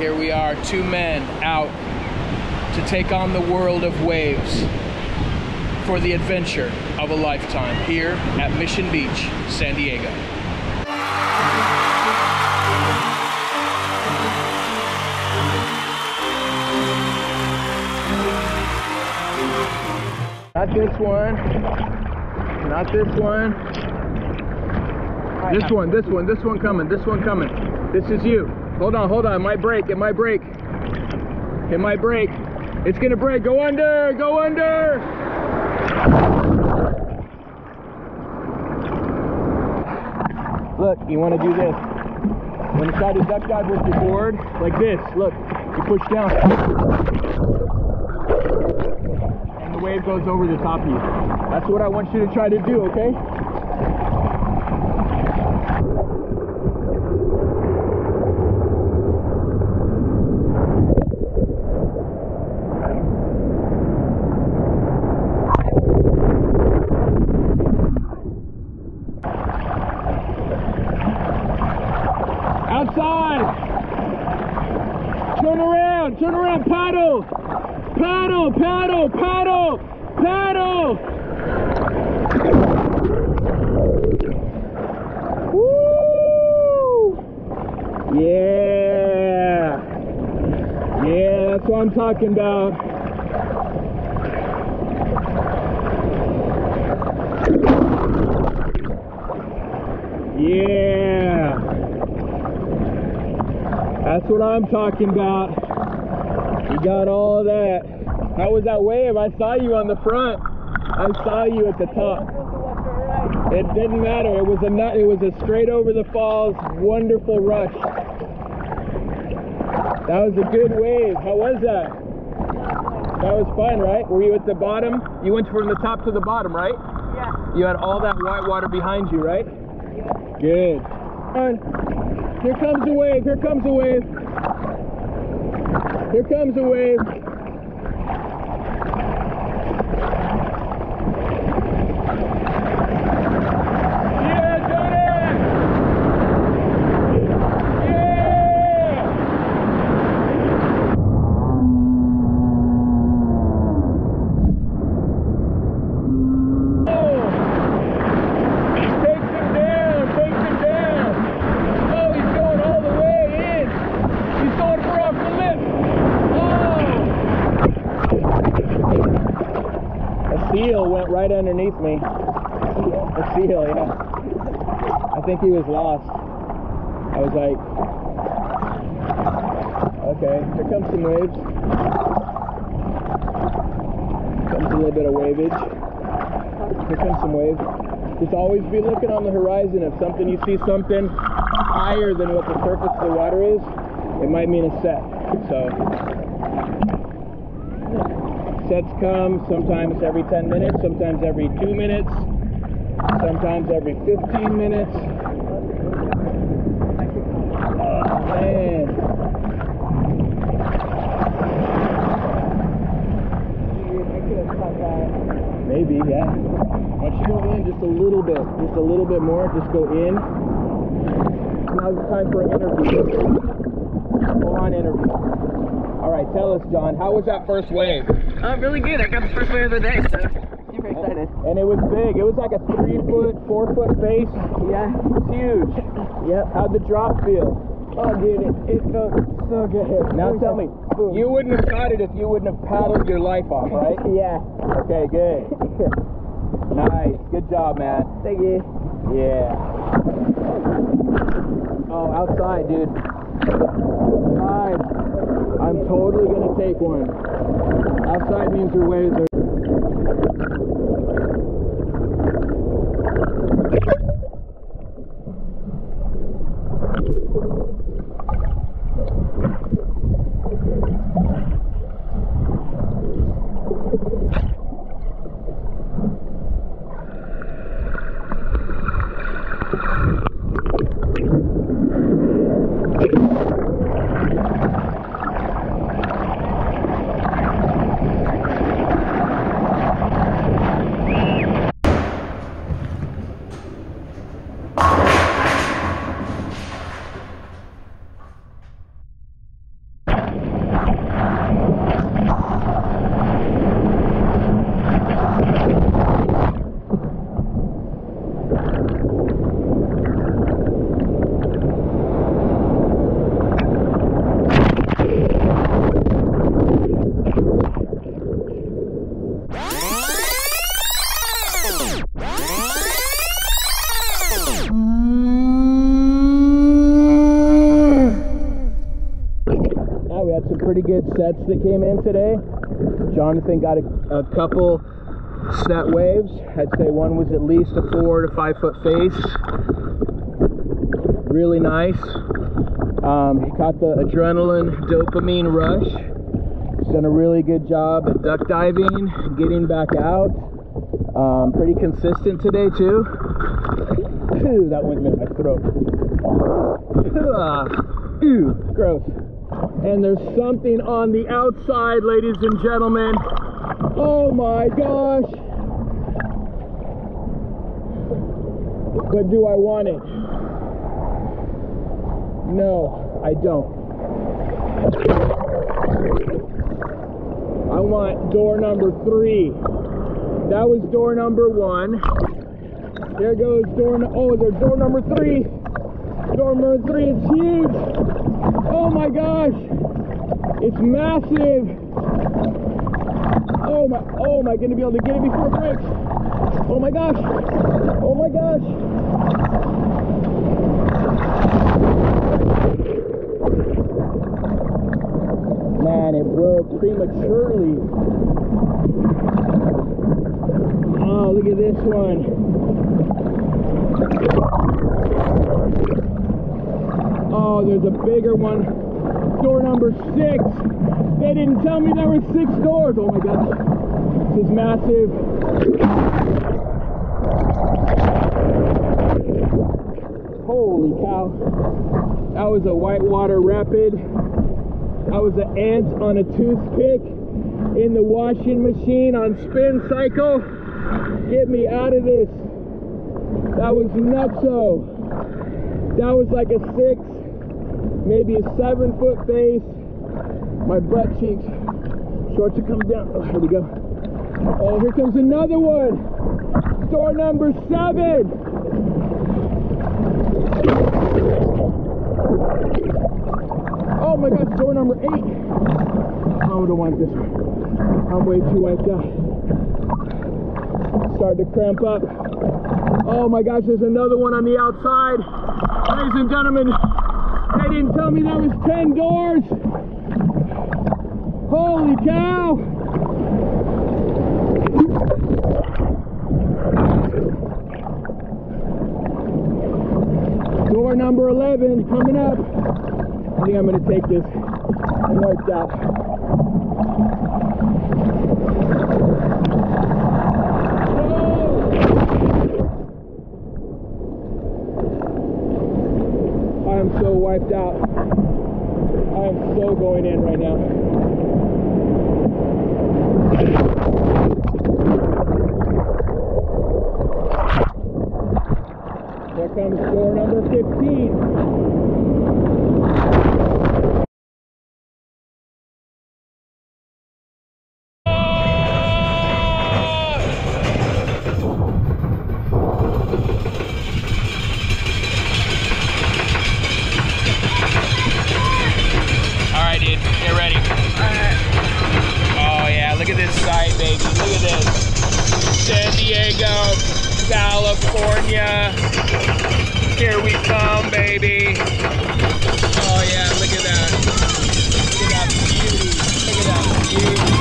here we are, two men out to take on the world of waves for the adventure of a lifetime here at Mission Beach, San Diego. Not this one. Not this one. This one, this one, this one coming, this one coming. This is you. Hold on, hold on. It might break, it might break. It might break. It's gonna break. Go under, go under. Look, you wanna do this. When you try to duck dive with your board, like this, look, you push down. And the wave goes over the top of you. That's what I want you to try to do, okay? Outside! Turn around, turn around, paddle! Paddle, paddle, paddle, paddle! Woo! Yeah! Yeah, that's what I'm talking about. Yeah! That's what I'm talking about. You got all that. How was that wave? I saw you on the front. I saw you at the top. It didn't matter. It was a nut. It was a straight over the falls, wonderful rush. That was a good wave. How was that? That was fun, right? Were you at the bottom? You went from the top to the bottom, right? Yeah. You had all that white water behind you, right? Yeah. Good. Here comes the wave. Here comes the wave. Here comes the wave. Yeah, Jordan! Yeah! Oh! Takes him down, takes him down. Oh, he's going all the way in. He's going for off the lip. Seal went right underneath me. A seal, yeah. I think he was lost. I was like, okay, here comes some waves. Comes a little bit of wavage. Here comes some waves. Just always be looking on the horizon. If something you see something higher than what the surface of the water is, it might mean a set. So sometimes every 10 minutes, sometimes every two minutes, sometimes every 15 minutes. Oh. Maybe, yeah. Why don't you go in just a little bit, just a little bit more, just go in. Now's the time for an interview. Go on interview. All right, tell us, John, how was that first wave? Uh, really good. I got the first wave of the day, so super excited. And it was big. It was like a three foot, four foot face. Yeah. It's huge. Yep. How'd the drop feel? Oh, dude, it, it felt so good. Now tell me, Boom. you wouldn't have caught it if you wouldn't have paddled your life off, right? Yeah. Okay, good. Nice. Good job, man. Thank you. Yeah. Oh, outside, dude. Outside. I'm totally gonna take one. Outside means your waves are. Pretty good sets that came in today. Jonathan got a, a couple set waves. I'd say one was at least a four to five foot face. Really nice. Um, he caught the adrenaline dopamine rush. He's done a really good job at duck diving, getting back out. Um, pretty consistent today too. That went in my throat. Ugh. Ew, gross. And there's something on the outside, ladies and gentlemen. Oh my gosh. But do I want it? No, I don't. I want door number three. That was door number one. There goes door. No oh, there's door number three. Door number three is huge. Oh my gosh, it's massive. Oh my, oh my, gonna be able to get it before it breaks. Oh my gosh, oh my gosh. Man, it broke prematurely. Oh, look at this one. Oh, there's a bigger one. Door number six. They didn't tell me there were six doors. Oh my gosh. This is massive. Holy cow. That was a whitewater rapid. That was an ant on a toothpick in the washing machine on spin cycle. Get me out of this. That was nutso. That was like a six, maybe a seven foot face. My butt cheeks, shorts are coming down. Oh, here we go. Oh, here comes another one. Door number seven. Oh my gosh, door number eight. I don't want this one. I'm way too wiped out. Uh, starting to cramp up. Oh my gosh, there's another one on the outside. Ladies and gentlemen, they didn't tell me there was 10 doors. Holy cow! Door number 11 coming up. I think I'm gonna take this. I'm out. I am out. I am so going in right now. Here comes door number 15. San Diego, California. Here we come, baby. Oh yeah, look at that. Look at that beauty. Look at that beauty.